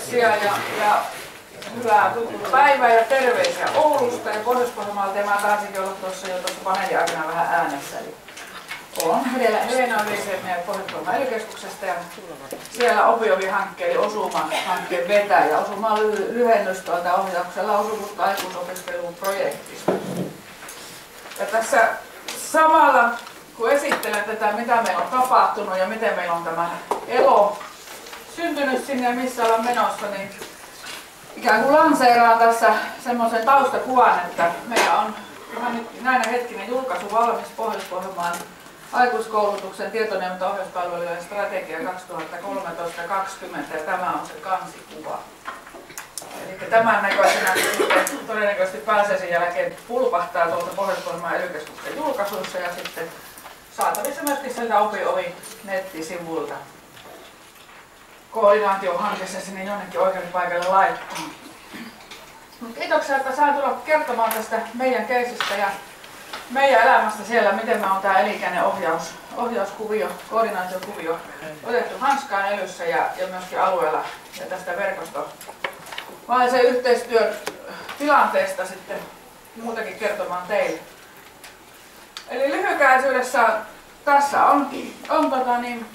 Kiitoksia ja, ja hyvää päivää ja terveisiä Oulusta ja Pohjois-Pohjanmaalta. Ja mä taisinkin olla tuossa jo tuossa paneelin aikana vähän äänessä. Eli olen Helena meidän Pohjois-Pohjanmaan ely ja siellä Opiovi-hankkeen Osuma-hankkeen vetäjä. Osuma on lyhennys tuolta ohjauksella osuvuutta aikuisopiskelun projektista. Ja tässä samalla kun esittelen tätä, mitä meillä on tapahtunut ja miten meillä on tämä elo syntynyt sinne ja missä ollaan menossa, niin ikään kuin lanseeraan tässä semmoisen taustakuvan, että meillä on ihan nyt näinä hetkinä julkaisu valmis Pohjois-Pohjanmaan aikuiskoulutuksen tietoneuvonta ohjauspalvelujen strategia 2013-2020 ja tämä on se kansikuva. Eli tämän näköisenä todennäköisesti pääsiäisen jälkeen pulpahtaa tuolta Pohjois-Pohjanmaan ely julkaisuissa ja sitten saatavissa myöskin sieltä Opi Ovi nettisivuilta koordinaatiohankkeessa sinne jonnekin oikealle paikalle laittaa. Kiitoksia, että saan tulla kertomaan tästä meidän keisistä ja meidän elämästä siellä, miten me on tämä elikäinen ohjaus, ohjauskuvio, koordinaatiokuvio otettu hanskaan elyssä ja, ja myöskin alueella ja tästä verkosto se yhteistyön tilanteesta sitten muutakin kertomaan teille. Eli lyhykäisyydessä tässä on, on tota niin,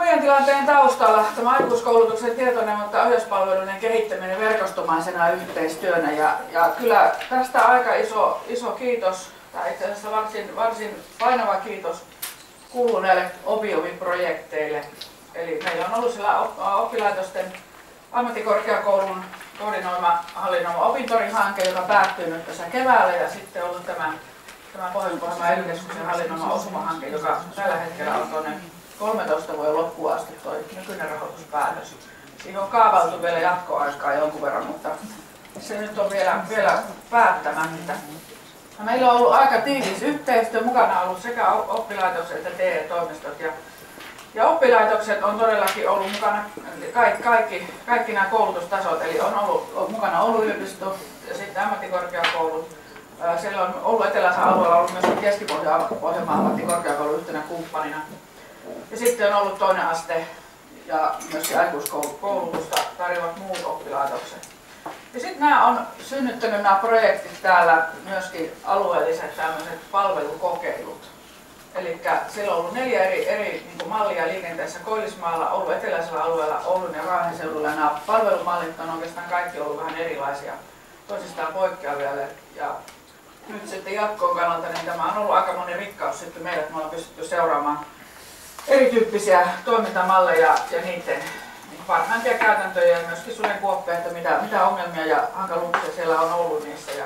meidän tilanteen taustalla tämä aikuiskoulutuksen tietoneuvonta ohjauspalveluiden kehittäminen verkostomaisena yhteistyönä. Ja, ja kyllä tästä aika iso, iso kiitos, tai itse asiassa varsin, varsin painava kiitos kuuluu näille Opiovi-projekteille. Eli meillä on ollut siellä oppilaitosten ammattikorkeakoulun koordinoima hallinnoima opintorihanke, joka päättyy nyt tässä keväällä ja sitten ollut tämä, tämä Pohjois-Pohjanmaan ely hallinnoima osumahanke, joka tällä hetkellä on tuonne 13 vuoden loppuun asti tuo nykyinen rahoituspäätös. Siinä on kaavailtu vielä jatkoaikaa jonkun verran, mutta se nyt on vielä, vielä päättämättä. Meillä on ollut aika tiivis yhteistyö, mukana on ollut sekä oppilaitokset että TE-toimistot. Ja, ja oppilaitokset on todellakin ollut mukana, kaikki, kaikki, kaikki nämä koulutustasot, eli on ollut on mukana Oulun yliopisto ja sitten ammattikorkeakoulut. Siellä on ollut etelässä alueella ollut myös Keski-Pohjanmaan ammattikorkeakoulu yhtenä kumppanina. Ja sitten on ollut toinen aste ja myöskin aikuiskoulutusta tarjoavat muut oppilaitokset. Ja sitten nämä on synnyttänyt nämä projektit täällä myöskin alueelliset tämmöiset palvelukokeilut. Eli siellä on ollut neljä eri, eri niin mallia liikenteessä Koillismaalla, ollut eteläisellä alueella, Oulun ja Raahen seudulla. Nämä palvelumallit on oikeastaan kaikki ollut vähän erilaisia, toisistaan poikkeavia. Ja nyt sitten jatkoon kannalta, niin tämä on ollut aika monen rikkaus sitten meille, että me ollaan pystytty seuraamaan erityyppisiä toimintamalleja ja niiden parhaimpia käytäntöjä ja myöskin kuoppeja, että mitä, mitä ongelmia ja hankaluuksia siellä on ollut niissä ja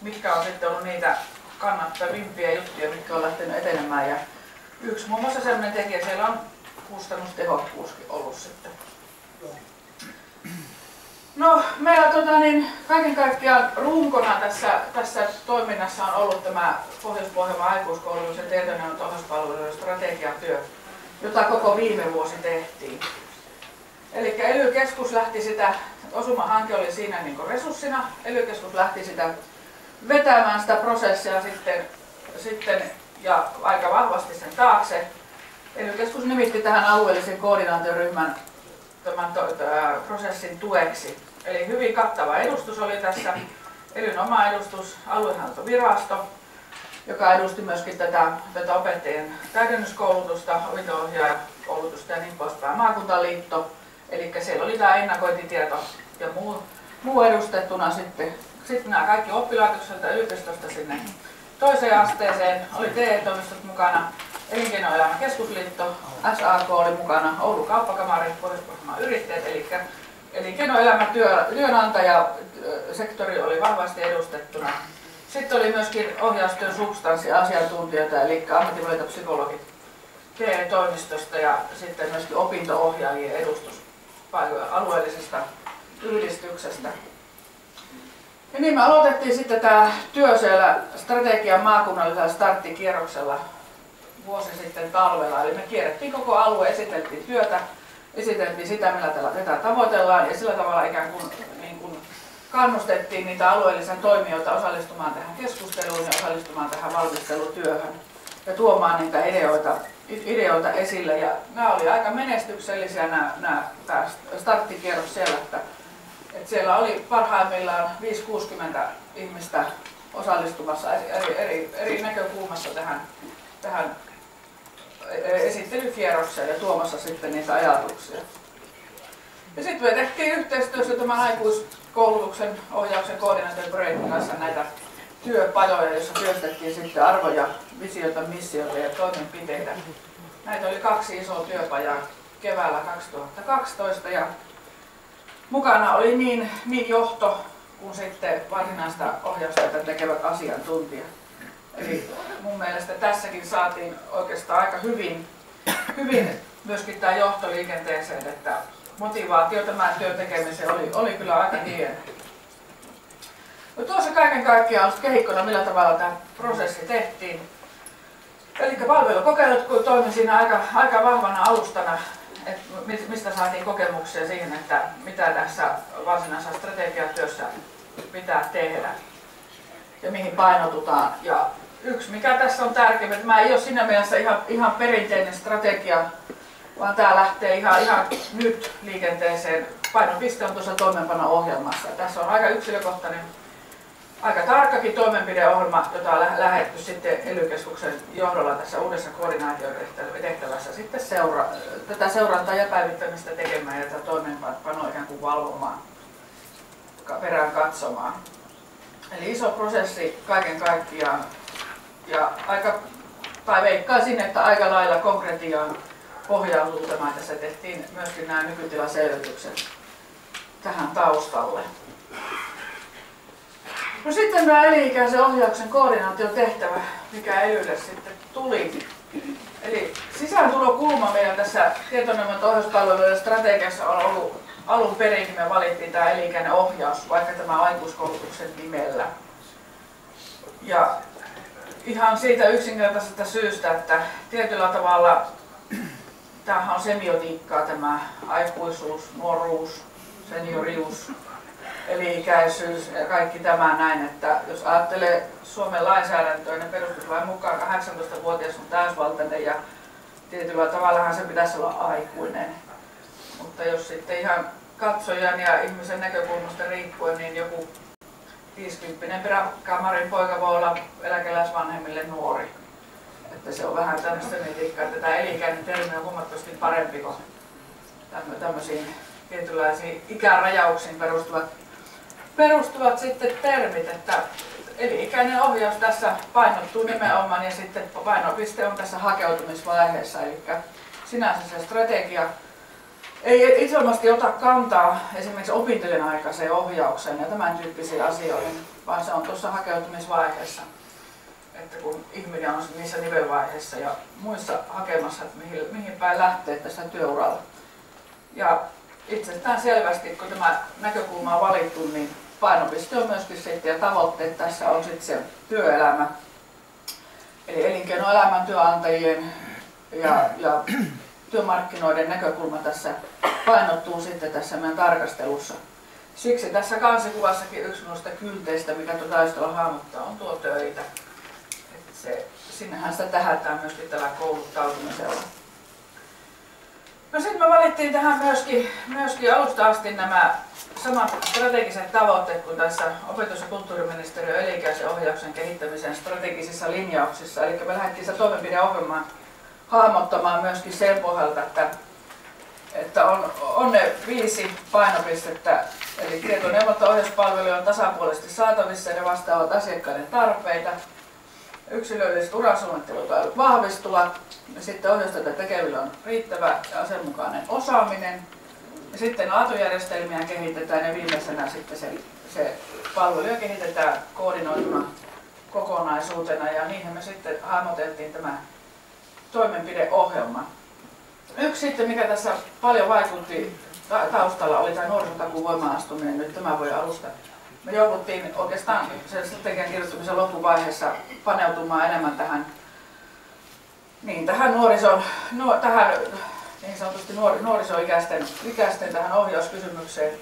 mitkä on sitten ollut niitä kannattavimpia juttuja, mitkä on lähtenyt etenemään. Ja yksi muun muassa sellainen tekijä siellä on kustannustehokkuuskin ollut sitten. No, meillä tota, niin, kaiken kaikkiaan runkona tässä, tässä toiminnassa on ollut tämä Pohjois-Pohjanmaan aikuiskoulutus ja ohjauspalveluiden strategiatyö jota koko viime vuosi tehtiin. Eli ely lähti sitä, Osuma-hanke oli siinä niin resurssina, ely lähti sitä vetämään sitä prosessia sitten, sitten ja aika vahvasti sen taakse. ely nimitti tähän alueellisen koordinaatioryhmän tämän to, tämän prosessin tueksi. Eli hyvin kattava edustus oli tässä, elyn oma edustus, aluehallintovirasto, joka edusti myöskin tätä, tätä opettajien täydennyskoulutusta, opinto koulutusta ja niin poispäin. Maakuntaliitto, eli siellä oli tämä ennakointitieto ja muu, muu edustettuna sitten. Sitten nämä kaikki oppilaitokselta yliopistosta sinne toiseen asteeseen, oli TE-toimistot mukana, Elinkeinoelämän keskusliitto, SAK oli mukana, Oulun kauppakamari, pohjois yrittäjät, eli elinkeinoelämän työ, työnantaja sektori oli vahvasti edustettuna sitten oli myöskin ohjaustyön substanssiasiantuntijoita, eli ammattivalintapsykologit TE-toimistosta ja sitten myöskin opinto-ohjaajien edustus alueellisesta yhdistyksestä. Ja niin me aloitettiin sitten tämä työ siellä strategian maakunnallisella starttikierroksella vuosi sitten talvella. Eli me kierrettiin koko alue, esiteltiin työtä, esiteltiin sitä, millä tätä tavoitellaan ja sillä tavalla ikään kuin kannustettiin niitä alueellisen toimijoita osallistumaan tähän keskusteluun ja osallistumaan tähän valmistelutyöhön. ja tuomaan niitä ideoita, ideoita esille. Ja nämä oli aika menestyksellisiä nämä, nämä tämä starttikierros siellä, että, että siellä oli parhaimmillaan 5-60 ihmistä osallistumassa eri, eri, eri näkökulmassa tähän, tähän esittelykierrokseen ja tuomassa sitten niitä ajatuksia. Ja sitten me tehtiin yhteistyössä tämän aikuiskoulutuksen ohjauksen koordinaatioprojektin kanssa näitä työpajoja, joissa työstettiin sitten arvoja, visioita, missioita ja toimenpiteitä. Näitä oli kaksi isoa työpajaa keväällä 2012 ja mukana oli niin, niin johto kuin sitten varsinaista ohjaustyötä tekevät asiantuntijat. Eli mun mielestä tässäkin saatiin oikeastaan aika hyvin, hyvin myöskin tämä johtoliikenteeseen, että motivaatio tämän työn tekemiseen oli, oli kyllä aika hieno. No tuossa kaiken kaikkiaan on kehikkona, millä tavalla tämä prosessi tehtiin. Eli palvelukokeilut kun toimin siinä aika, aika vahvana alustana, että mistä saatiin kokemuksia siihen, että mitä tässä varsinaisessa strategiatyössä pitää tehdä ja mihin painotutaan. Ja yksi mikä tässä on tärkeää, että mä ei ole siinä mielessä ihan, ihan perinteinen strategia, vaan tämä lähtee ihan, ihan nyt liikenteeseen. Painopiste on tuossa toimeenpano-ohjelmassa. Tässä on aika yksilökohtainen, aika tarkkakin toimenpideohjelma, jota on lähetty sitten ely johdolla tässä uudessa koordinaatiotehtävässä sitten seura, tätä seurantaa ja päivittämistä tekemään ja tätä toimeenpanoa ikään kuin valvomaan, perään katsomaan. Eli iso prosessi kaiken kaikkiaan ja aika, tai veikkaisin, että aika lailla konkretiaan pohjautuu tämä. Tässä tehtiin myöskin nämä nykytilaselvitykset tähän taustalle. No sitten tämä eli-ikäisen ohjauksen koordinaatiotehtävä, mikä ELYlle sitten tuli. Eli sisääntulokulma meidän tässä tietoneuvonta ohjauspalveluiden strategiassa on ollut alun perin, me valittiin tämä eli ohjaus, vaikka tämä aikuiskoulutuksen nimellä. Ja ihan siitä yksinkertaisesta syystä, että tietyllä tavalla tämähän on semiotiikkaa tämä aikuisuus, nuoruus, seniorius, eli ikäisyys ja kaikki tämä näin, että jos ajattelee Suomen lainsäädäntöä, niin perustuslain mukaan 18-vuotias on täysvaltainen ja tietyllä tavallahan se pitäisi olla aikuinen. Mutta jos sitten ihan katsojan ja ihmisen näkökulmasta riippuen, niin joku 50 peräkamarin poika voi olla eläkeläisvanhemmille nuori. Että se on vähän tämmöistä metiikkaa, että tämä elikäinen termi on huomattavasti parempi kuin tämmöisiin tietynlaisiin ikärajauksiin perustuvat, perustuvat sitten termit, että eli-ikäinen ohjaus tässä painottuu nimenomaan ja sitten painopiste on tässä hakeutumisvaiheessa, eli sinänsä se strategia ei itselmästi ota kantaa esimerkiksi opintojen aikaiseen ohjaukseen ja tämän tyyppisiin asioihin, vaan se on tuossa hakeutumisvaiheessa. Että kun ihminen on niissä nivelvaiheissa ja muissa hakemassa, että mihin, mihin päin lähtee tässä työuralla. Ja itsestään selvästi, kun tämä näkökulma on valittu, niin painopiste on myöskin sitten ja tavoitteet tässä on sitten se työelämä. Eli elinkeinoelämän työnantajien ja, ja työmarkkinoiden näkökulma tässä painottuu sitten tässä meidän tarkastelussa. Siksi tässä kansikuvassakin yksi noista kylteistä, mikä tuo taistella hahmottaa, on tuo töitä. Se, sinnehän sitä tähätään myöskin tällä kouluttautumisella. No sitten me valittiin tähän myöskin, myöskin alusta asti nämä samat strategiset tavoitteet kuin tässä opetus- ja kulttuuriministeriön elikäisen ohjauksen kehittämisen strategisissa linjauksissa. Eli me lähdettiin sitä toimenpideohjelmaa hahmottamaan myöskin sen pohjalta, että, että on, on ne viisi painopistettä, eli tietoneuvontaohjauspalvelu on tasapuolisesti saatavissa ja ne vastaavat asiakkaiden tarpeita. Yksilölliset urasuunnittelutaidot vahvistuvat ja sitten ohjaustyötä tekevillä on riittävä ja asianmukainen osaaminen. Ja sitten laatujärjestelmiä kehitetään ja viimeisenä sitten se, se palveluja kehitetään koordinoituna kokonaisuutena ja niihin me sitten hahmoteltiin tämä toimenpideohjelma. Yksi sitten, mikä tässä paljon vaikutti taustalla, oli tämä nuorisotakuun voimaastuminen nyt tämän vuoden alusta. Me jouduttiin oikeastaan sen strategian kirjoittamisen loppuvaiheessa paneutumaan enemmän tähän, niin tähän nuorison, no, tähän niin sanotusti nuor, nuorisoikäisten ikäisten tähän ohjauskysymykseen,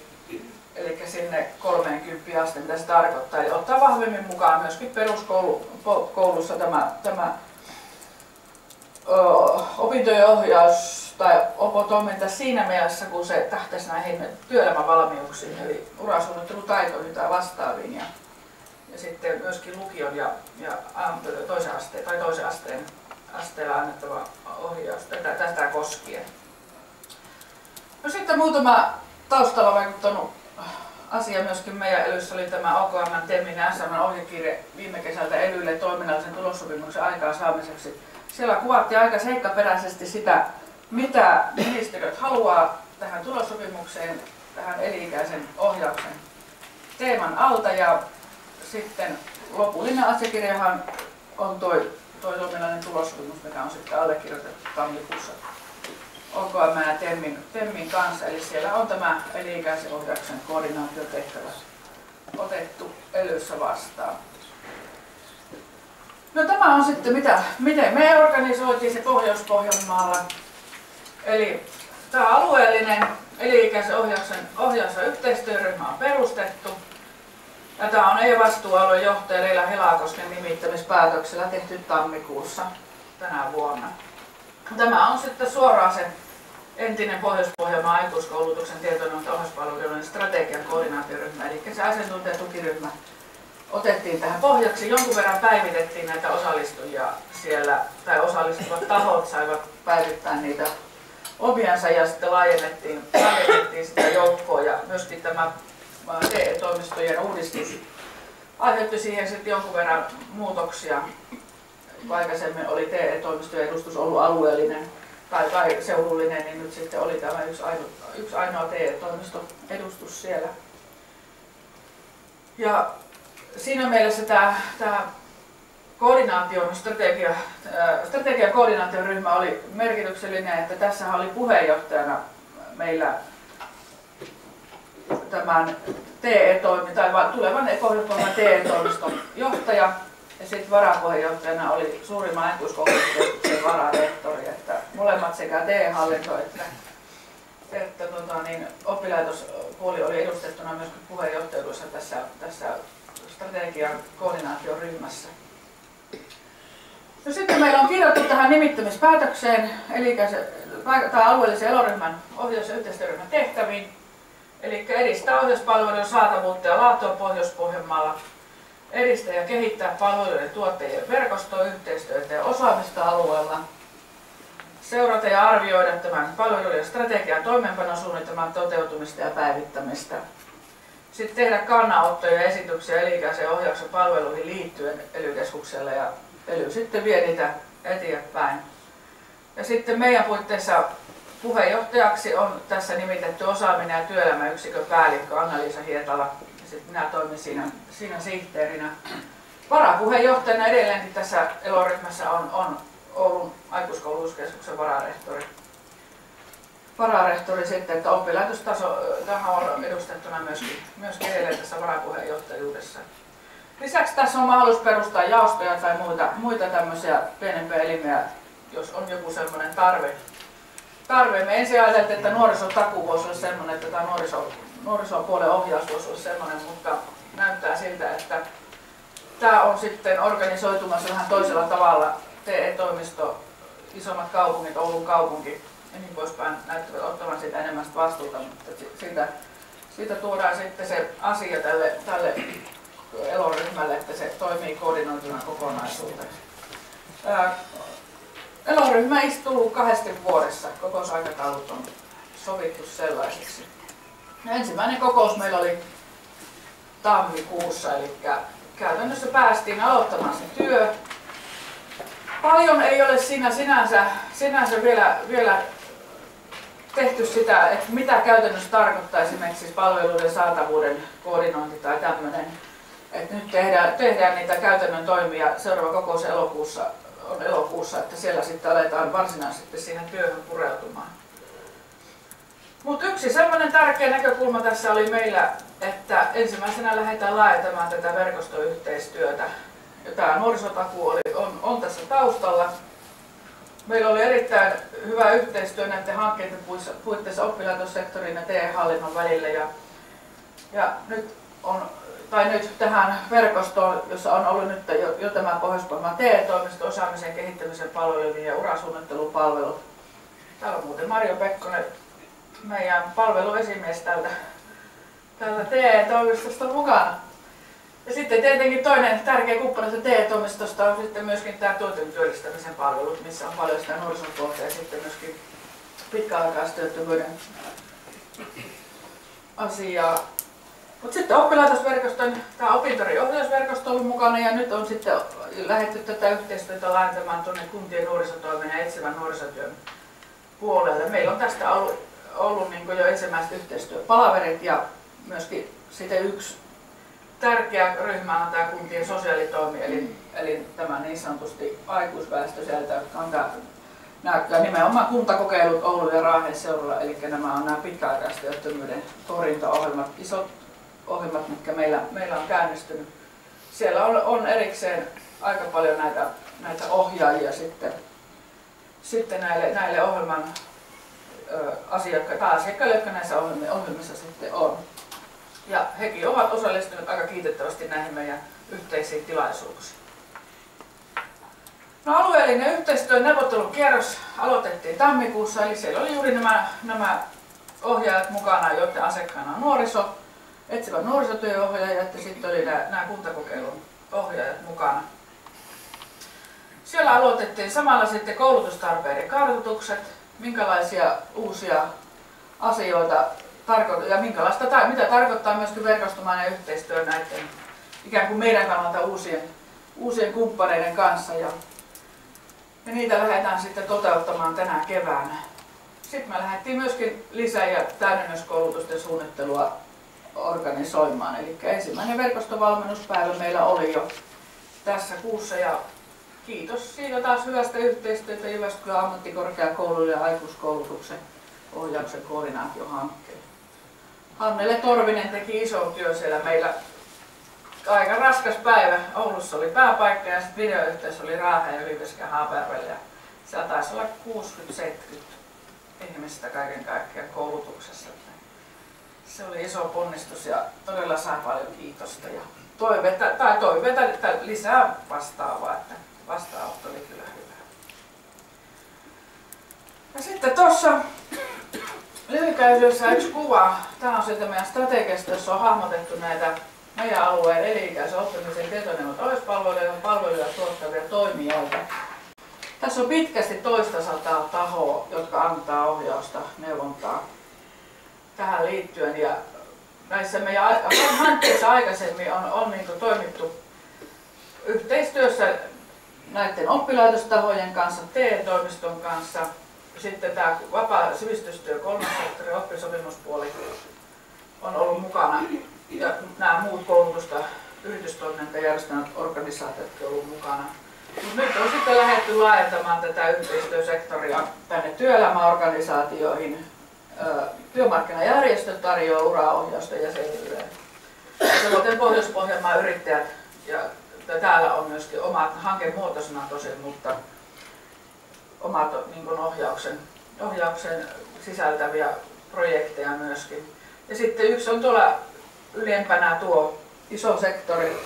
eli sinne 30 asti, mitä se tarkoittaa, eli ottaa vahvemmin mukaan myöskin peruskoulussa tämä, tämä opintojen ohjaus tai opotoiminta siinä mielessä, kun se tähtäisi näihin työelämävalmiuksiin, eli urasuunnittelutaitoihin tai vastaaviin. Ja, ja sitten myöskin lukion ja, ja toisen asteen, tai toisen asteen asteella annettava ohjaus tätä, tätä koskien. No sitten muutama taustalla vaikuttanut asia myöskin meidän elyssä oli tämä OKM TEMin SM ohjekirje viime kesältä elylle toiminnallisen tulossopimuksen aikaansaamiseksi. Siellä kuvattiin aika seikkaperäisesti sitä, mitä ministeriöt haluaa tähän tulossopimukseen, tähän eli-ikäisen ohjauksen teeman alta ja sitten lopullinen asiakirjahan on toi, toi tulossopimus, mikä on sitten allekirjoitettu tammikuussa OKM ja TEMMin, TEMMin kanssa. Eli siellä on tämä eli-ikäisen ohjauksen koordinaatiotehtävä otettu elyssä vastaan. No tämä on sitten mitä, miten me organisoitiin se Pohjois-Pohjanmaalla. Eli tämä alueellinen eli-ikäisen ohjauksen, ohjaus- ja yhteistyöryhmä on perustettu. Ja tämä on ei-vastuualueen johtaja Leila Helakosken nimittämispäätöksellä tehty tammikuussa tänä vuonna. Tämä on sitten suoraan se entinen Pohjois-Pohjanmaan aikuiskoulutuksen tietoinen strategian koordinaatioryhmä, eli se asiantuntijatukiryhmä otettiin tähän pohjaksi. Jonkun verran päivitettiin näitä osallistujia siellä, tai osallistuvat tahot saivat päivittää niitä omiansa ja sitten laajennettiin, laajennettiin sitä joukkoa ja myöskin tämä TE-toimistojen uudistus aiheutti siihen sitten jonkun verran muutoksia. Aikaisemmin oli TE-toimistojen edustus ollut alueellinen tai, tai seudullinen, niin nyt sitten oli tämä yksi ainoa, yksi ainoa TE-toimisto edustus siellä. Ja siinä mielessä tämä, tämä koordinaation strategia, strategian koordinaatioryhmä oli merkityksellinen, että tässä oli puheenjohtajana meillä tämän TE-toimi, tai tulevan pohjois TE-toimiston johtaja, ja sitten varapuheenjohtajana oli suurimman aikuiskoulutuskeskuksen vararehtori, että molemmat sekä TE-hallinto että, että tota, niin, oppilaitospuoli oli edustettuna myös puheenjohtajuudessa tässä, tässä strategian koordinaatioryhmässä. No sitten meillä on kirjattu tähän nimittämispäätökseen, eli tai alueellisen eloryhmän ohjaus- ja yhteistyöryhmän tehtäviin, eli edistää ohjauspalveluiden saatavuutta ja laatua Pohjois-Pohjanmaalla, edistää ja kehittää palveluiden tuottajien verkostoa, yhteistyötä ja osaamista alueella, seurata ja arvioida tämän palveluiden strategian toimeenpanosuunnitelman toteutumista ja päivittämistä, sitten tehdä kannanottoja ja esityksiä elikäisen ohjauksen palveluihin liittyen ely ja ely sitten vie niitä eteenpäin. Ja sitten meidän puitteissa puheenjohtajaksi on tässä nimitetty osaaminen ja työelämäyksikön päällikkö Anna-Liisa Hietala. Ja sitten minä toimin siinä, siinä sihteerinä. Varapuheenjohtajana edelleenkin tässä eloryhmässä on, on Oulun aikuiskoulutuskeskuksen vararehtori vararehtori sitten, että oppilaitostaso tähän on edustettuna myöskin, myöskin edelleen tässä varapuheenjohtajuudessa. Lisäksi tässä on mahdollisuus perustaa jaostoja tai muita, muita tämmöisiä pienempiä elimiä, jos on joku semmoinen tarve. tarve. Me ensin ajateltiin, että nuorisotakuu voisi olla semmoinen, että tämä nuoriso, nuorisopuolen ohjaus voisi olla semmoinen, mutta näyttää siltä, että tämä on sitten organisoitumassa vähän toisella tavalla. TE-toimisto, isommat kaupungit, Oulun kaupunki ja niin poispäin näyttävät ottavan siitä enemmän vastuuta, mutta siitä, siitä tuodaan sitten se asia tälle, tälle eloryhmälle, että se toimii koordinoituna kokonaisuuteen. Eloryhmä istuu kahdesti vuodessa, kokousaikataulut on sovittu sellaiseksi. Ja ensimmäinen kokous meillä oli tammikuussa, eli käytännössä päästiin aloittamaan se työ. Paljon ei ole siinä sinänsä, sinänsä vielä, vielä tehty sitä, että mitä käytännössä tarkoittaa esimerkiksi siis palveluiden saatavuuden koordinointi tai tämmöinen. Että nyt tehdään, tehdään niitä käytännön toimia. Seuraava kokous elokuussa on elokuussa, että siellä sitten aletaan varsinaisesti siihen työhön pureutumaan. Mutta yksi semmoinen tärkeä näkökulma tässä oli meillä, että ensimmäisenä lähdetään laajentamaan tätä verkostoyhteistyötä. Tämä nuorisotakuu oli, on, on tässä taustalla. Meillä oli erittäin hyvä yhteistyö näiden hankkeiden puitteissa oppilaitossektorin ja TE-hallinnon välillä. Ja, ja nyt on tai nyt tähän verkostoon, jossa on ollut nyt jo, jo tämä pohjois TE-toimisto, osaamisen kehittämisen palveluiden ja urasuunnittelupalvelut. Täällä on muuten Marjo Pekkonen, meidän palveluesimies täältä, täältä TE-toimistosta mukana. Ja sitten tietenkin toinen tärkeä kumppani TE-toimistosta on sitten myöskin tämä tuoton työllistämisen palvelut, missä on paljon sitä nuorisopuolta ja sitten myöskin pitkäaikaistyöttömyyden asiaa. Mutta sitten oppilaitosverkoston, tämä opintori ohjausverkosto on mukana ja nyt on sitten lähdetty tätä yhteistyötä laajentamaan tuonne kuntien nuorisotoimen ja etsivän nuorisotyön puolelle. Meillä on tästä ollut, ollut niin jo ensimmäiset yhteistyöpalaverit ja myöskin sitten yksi tärkeä ryhmä on tämä kuntien sosiaalitoimi, eli, eli tämä niin sanotusti aikuisväestö sieltä, jotka on tämä nämä nimenomaan kuntakokeilut Oulu ja Raahen seuralla, eli nämä on nämä pitkäaikaistyöttömyyden torjuntaohjelmat, isot ohjelmat, mitkä meillä, meillä on käynnistynyt. Siellä on, on erikseen aika paljon näitä, näitä ohjaajia sitten, sitten näille, näille ohjelman asiakkaille, jotka näissä ohjelmissa sitten on. Ja hekin ovat osallistuneet aika kiitettävästi näihin meidän yhteisiin tilaisuuksiin. No, alueellinen yhteistyön neuvottelukierros aloitettiin tammikuussa, eli siellä oli juuri nämä, nämä ohjaajat mukana, joiden asiakkaana on nuoriso, etsivä nuorisotyöohjaaja ja sitten oli nämä, nämä kuntakokeilun ohjaajat mukana. Siellä aloitettiin samalla sitten koulutustarpeiden kartoitukset, minkälaisia uusia asioita ja minkälaista, tai mitä tarkoittaa myöskin verkostomainen yhteistyö näiden ikään kuin meidän kannalta uusien, uusien kumppaneiden kanssa. Ja, ja niitä lähdetään sitten toteuttamaan tänä keväänä. Sitten me lähdettiin myöskin lisä- ja täydennyskoulutusten suunnittelua organisoimaan. Eli ensimmäinen verkostovalmennuspäivä meillä oli jo tässä kuussa ja kiitos siitä taas hyvästä yhteistyötä Jyväskylän ammattikorkeakoululle ja aikuiskoulutuksen ohjauksen koordinaatiohankkeen. Hannele Torvinen teki ison työn siellä meillä. Aika raskas päivä. Oulussa oli pääpaikka ja sitten videoyhteys oli Raahe ja Yliviskän Haapervelle. Siellä taisi olla 60-70 ihmistä kaiken kaikkiaan koulutuksessa. Se oli iso ponnistus ja todella saa paljon kiitosta ja toiveita, tai toiveita että lisää vastaavaa, että vastaanotto oli kyllä hyvä. Ja sitten tuossa lyhykäisyydessä yksi kuva. Tämä on sieltä meidän strategiasta, jossa on hahmotettu näitä meidän alueen eli-ikäisen oppimisen tietoneuvot ohjauspalveluja ja palveluja tuottavia toimijoita. Tässä on pitkästi toista sataa tahoa, jotka antaa ohjausta, neuvontaa tähän liittyen. Ja näissä meidän hankkeissa aikaisemmin on, on niin toimittu yhteistyössä näiden oppilaitostahojen kanssa, TE-toimiston kanssa, sitten tämä vapaa sivistystyö, kolmas sektori, oppisopimuspuoli on ollut mukana ja nämä muut koulutusta, yritystoiminta järjestävät organisaatiot ovat olleet mukana. Mut nyt on sitten lähdetty laajentamaan tätä yhteistyösektoria tänne työelämäorganisaatioihin. Työmarkkinajärjestö tarjoaa uraohjausta jäsenilleen. Samoin Pohjois-Pohjanmaan yrittäjät ja täällä on myöskin omat hankemuotoisena tosin, mutta omat niin ohjauksen, ohjauksen sisältäviä projekteja myöskin. Ja sitten yksi on tuolla ylempänä tuo iso sektori,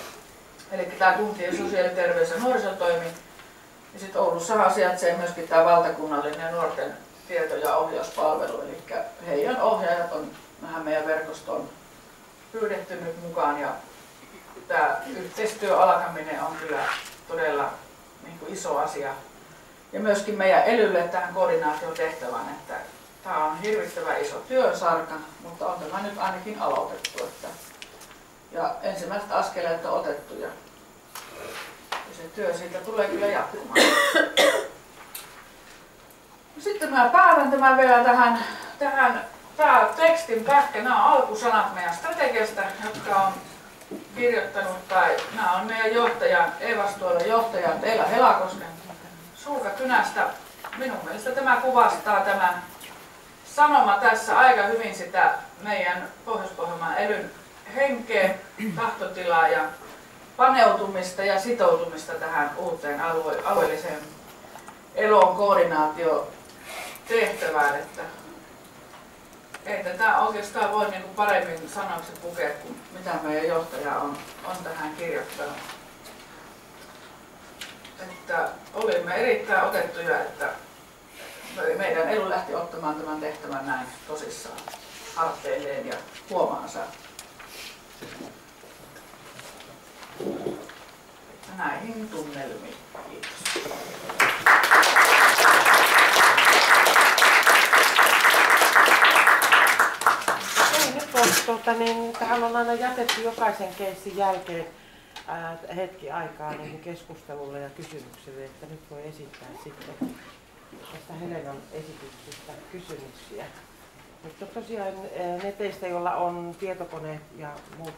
eli tämä kuntien sosiaali-, terveys- ja nuorisotoimi. Ja sitten Oulussa sijaitsee myöskin tämä valtakunnallinen nuorten tieto- ja ohjauspalvelu, eli heidän ohjaajat on vähän meidän verkostoon pyydetty nyt mukaan ja tämä yhteistyö alkaminen on kyllä todella niin kuin iso asia ja myöskin meidän elylle tähän koordinaatiotehtävään, että tämä on hirvittävän iso työsarka, mutta on tämä nyt ainakin aloitettu. Että, ja ensimmäiset askeleet on otettu ja, se työ siitä tulee kyllä jatkumaan. Sitten mä päätän tämän vielä tähän, tähän tämä tekstin pätkä, nämä on alkusanat meidän strategiasta, jotka on kirjoittanut, tai nämä on meidän johtajan, Evastuolla johtajan Eila Helakosken sulkakynästä. Minun mielestä tämä kuvastaa tämä sanoma tässä aika hyvin sitä meidän Pohjois-Pohjanmaan elyn henkeä, tahtotilaa ja paneutumista ja sitoutumista tähän uuteen alue, alueelliseen elon koordinaatio tehtävään, että ei tätä oikeastaan voi niin paremmin sanoiksi pukea kuin mitä meidän johtaja on, on tähän kirjoittanut. Että olimme erittäin otettuja, että meidän Elu lähti ottamaan tämän tehtävän näin tosissaan harteilleen ja huomaansa. Näihin tunnelmiin. Kiitos. tuota, niin, tähän on aina jätetty jokaisen keissin jälkeen hetki aikaa niin keskustelulle ja kysymyksille, että nyt voi esittää sitten tästä Helenan esityksestä kysymyksiä. Mutta tosiaan ne teistä, joilla on tietokone ja muut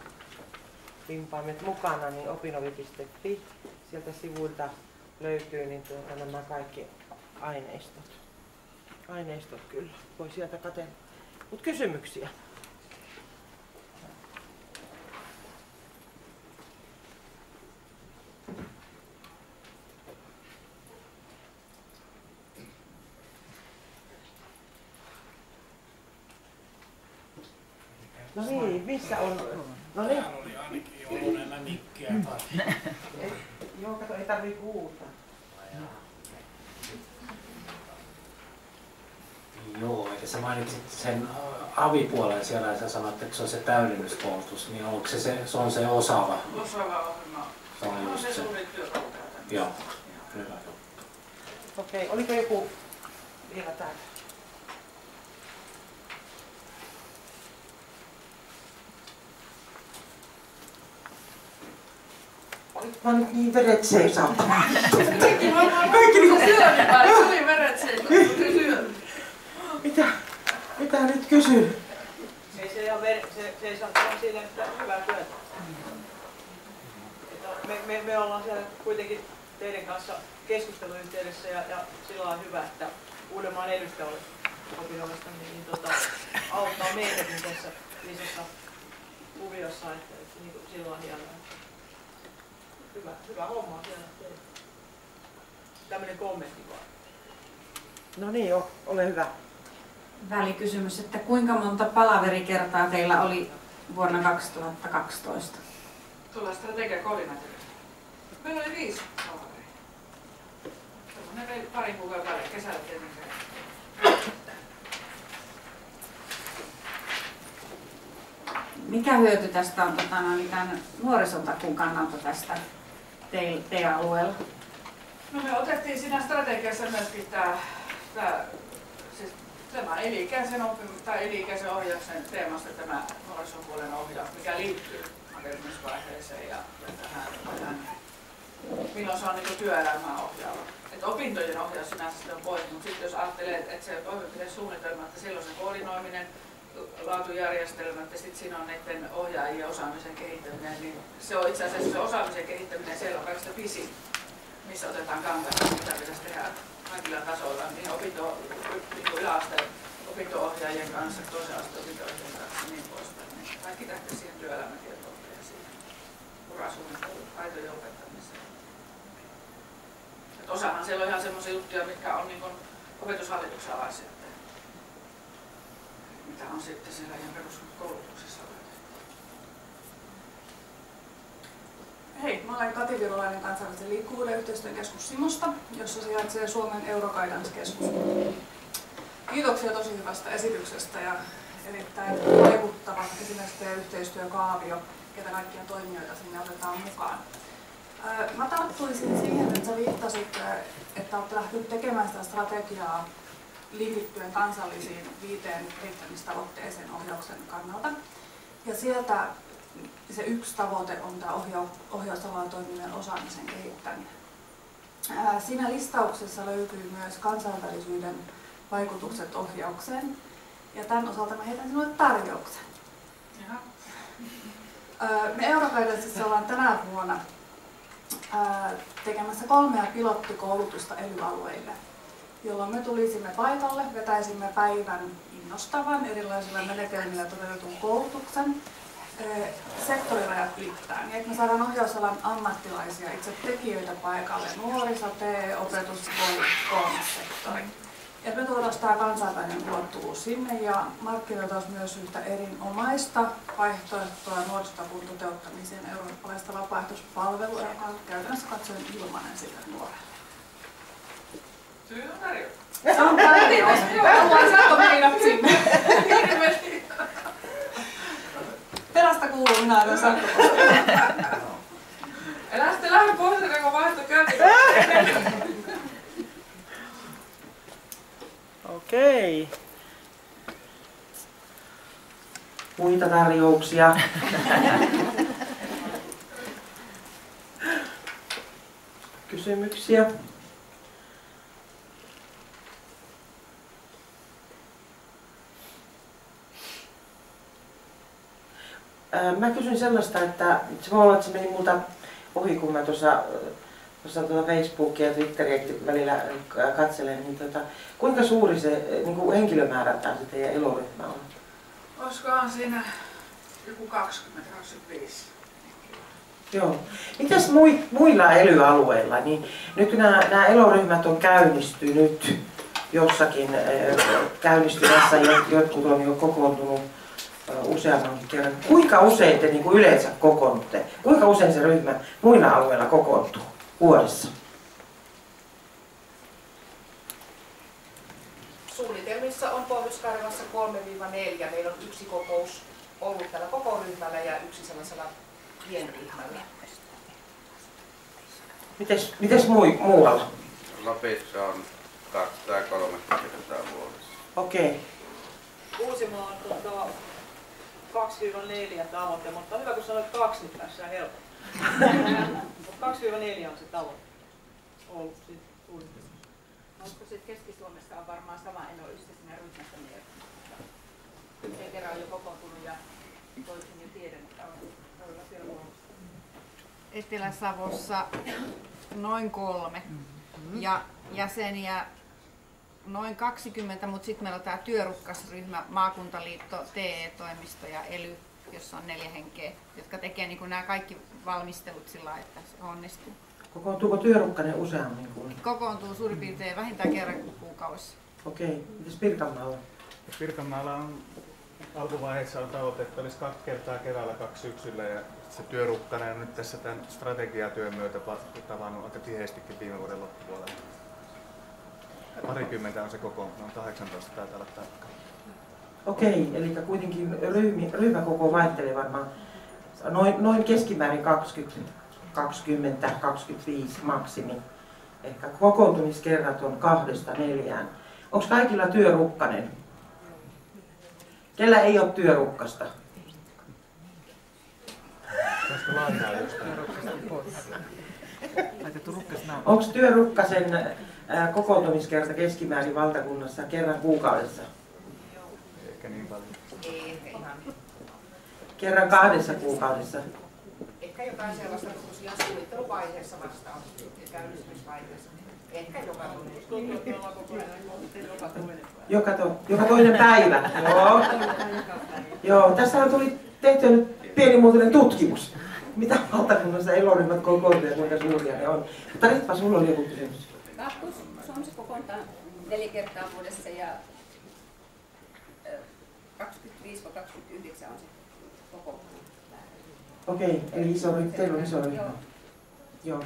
pimpaimet mukana, niin opinovi.fi, sieltä sivuilta löytyy niin tuota, nämä kaikki aineistot. Aineistot kyllä, voi sieltä katsella. Mutta kysymyksiä. No niin, missä on? No niin. Täällä oli ainakin ollut näitä nikkiä tai... Joo, kato, ei tarvii huutaa. Joo, eli sä mainitsit sen avipuolen siellä ja sä sanoit, että se on se täydennyskoulutus, niin onko se, se, se on se osaava? Osaava ohjelma. Se on No just se se. Joo, hyvä. Okei, oliko joku vielä täällä? Mä nyt niin veret seisoo. Kaikki niinku syönyt vai? Tuli veret syönyt. Mitä? Mitä nyt kysyn? Ei se ole ver- se, se ei saa olla sille, että hyvää työtä. Että me, me, me ollaan siellä kuitenkin teidän kanssa keskusteluyhteydessä ja, ja sillä on hyvä, että Uudenmaan edustaja oli opinnollista, niin, niin tota, auttaa meitäkin tässä isossa kuviossa, että, että niin kuin sillä on hienoa. Hyvä, hyvä homma siellä teillä. Tämmöinen kommentti vaan. No niin, joo, ole hyvä. Välikysymys, että kuinka monta palaverikertaa teillä oli vuonna 2012? Tulla strategiakoordinaattori. Meillä oli viisi. Semmoinen reilu parin kuukauden välein kesällä tietenkin. Mikä hyöty tästä on tota, noin, tämän nuorisotakuun kannalta tästä teil, teidän alueella? No me otettiin siinä strategiassa myöskin tämä, tämä, siis tämä elikäisen, tai elikäisen ohjauksen teemasta tämä nuorisopuolen ohjaus, mikä liittyy hakemisvaiheeseen ja, ja tähän, tähän, milloin se on niin työelämää ohjaava. Et opintojen ohjaus sinänsä on pois, mutta sitten jos ajattelee, että se toimenpidesuunnitelma, että silloin se koordinoiminen, laatujärjestelmät ja sitten siinä on näiden ohjaajien osaamisen kehittäminen, niin se on itse asiassa se osaamisen kehittäminen, siellä on kaikista pisin missä otetaan kantaa, mitä pitäisi tehdä kaikilla tasoilla, niin opinto, niin kuin yläasteen opinto-ohjaajien kanssa, toisen asteen opinto-ohjaajien kanssa ja niin poispäin. Niin kaikki tähtää siihen työelämätietoon ja siihen urasuunnitteluun, taitojen opettamiseen. Et osahan siellä on ihan semmoisia juttuja, mitkä on niin opetushallituksen alaisia, mitä on sitten siellä ihan peruskoulutuksessa. Hei, mä olen Kati Virolainen kansainvälisen liikkuvuuden yhteistyön keskus Simosta, jossa sijaitsee Suomen Euroguidance-keskus. Kiitoksia tosi hyvästä esityksestä ja erittäin vaikuttava esimerkiksi teidän yhteistyökaavio, ketä kaikkia toimijoita sinne otetaan mukaan. Mä tarttuisin siihen, että sä viittasit, että olette lähteneet tekemään sitä strategiaa liittyen kansallisiin viiteen kehittämistavoitteeseen ohjauksen kannalta. Ja sieltä se yksi tavoite on tämä ohjau, ohjausalalla toimivien osaamisen kehittäminen. Siinä listauksessa löytyy myös kansainvälisyyden vaikutukset ohjaukseen. Ja tämän osalta mä heitän sinulle tarjouksen. Jaha. Me Euroguidancessa ollaan tänä vuonna tekemässä kolmea pilottikoulutusta ely-alueille, jolloin me tulisimme paikalle, vetäisimme päivän innostavan erilaisilla menetelmillä toteutetun koulutuksen eh, sektorirajat ylittäen, niin että me saadaan ohjausalan ammattilaisia, itse tekijöitä paikalle, nuoriso, TE, opetus, kolmas sektori. että me tuodaan tämä kansainvälinen ulottuvuus sinne ja markkinoitaisiin myös yhtä erinomaista vaihtoehtoa nuorisotakuun toteuttamiseen eurooppalaista vapaaehtoispalvelua, joka on käytännössä katsoen ilmainen sille nuorelle. Haluan sinne? Perästä kuuluu minä aina sakko. Älä sitten lähde pois, ennen kuin vaihto. Okei. Muita tarjouksia. Kysymyksiä? Mä kysyn sellaista, että se voi olla, että se meni multa ohi, kun mä tuossa tuossa tuota Facebookia ja Twitteriä välillä ää, katselen, niin tota, kuinka suuri se niin kuin henkilömäärältään se teidän eloryhmä on? Olisikohan siinä joku 20-25? Joo. Mitäs mui- muilla elyalueilla, niin nyt kun nämä, nämä eloryhmät on käynnistynyt jossakin äh, käynnistymässä, jo- jotkut on jo kokoontunut äh, useammankin kerran. Kuinka usein te niin kuin yleensä kokoonnutte? Kuinka usein se ryhmä muilla alueilla kokoontuu vuodessa? Suunnitelmissa on Pohjois-Karjalassa 3-4. Meillä on yksi kokous ollut tällä koko ryhmällä ja yksi sellaisella pienryhmällä. Mites, mites mui, muualla? Lapissa on 230 vuodessa. Okei. Uusimaa on tota 2-4 tavoite, mutta hyvä kun sanoit kaksi, niin päässään helposti. Mutta 2-4 on se tavoite ollut sit suunnitelmassa. Onko se Keski-Suomessa on varmaan sama, en ole itse siinä ryhmässä niin sen kerran jo kokoontunut ja toisin jo tiedän, että on todella siellä ollut. Etelä-Savossa noin kolme ja jäseniä noin 20, mutta sitten meillä on tämä työrukkasryhmä, maakuntaliitto, TE-toimisto ja ELY, jossa on neljä henkeä, jotka tekee niin nämä kaikki valmistelut sillä lailla, että se onnistuu. Kokoontuuko työrukkanen useammin kuin? Kokoontuu suurin piirtein vähintään kerran kuukaudessa. Okei. Mites Pirkanmaalla? Pirkanmaalla on alkuvaiheessa on tavoite, että olisi kaksi kertaa keväällä, kaksi syksyllä ja se työrukkanen on nyt tässä tämän strategiatyön myötä tavannut aika tiheästikin viime vuoden loppupuolella. Parikymmentä on se koko, noin 18 taitaa olla tarkka. Okei, eli kuitenkin ryhmi, ryhmäkoko vaihtelee varmaan noin, noin keskimäärin 20, 20, 25 maksimi. Ehkä kokoontumiskerrat on kahdesta neljään. Onko kaikilla työrukkanen? Kellä ei ole työrukkasta? Koska lainaa jostain. Onko työrukkasen ää, kokoontumiskerta keskimäärin valtakunnassa kerran kuukaudessa? Ehkä niin paljon. Ei ehkä ihan. Kerran kahdessa kuukaudessa? Ehkä jotain sellaista, kun tosiaan suunnitteluvaiheessa vasta on ja käynnistymisvaiheessa. Ehkä joka toinen. Joka toinen päivä. Joka, to, joka toinen päivä. Joo. Joo, tässä tuli tehty nyt pienimuotoinen tutkimus. Mitä valtakunnassa eloryhmät kokoontuu ja kuinka suuria ne on. Mutta Ritva, sulla oli joku kysymys. Kaakkois Suomessa kokoontaa neljä kertaa vuodessa ja ö, 25 29 on se koko Okei, eli iso ryhmä, teillä on iso ryhmä. Joo. Joo.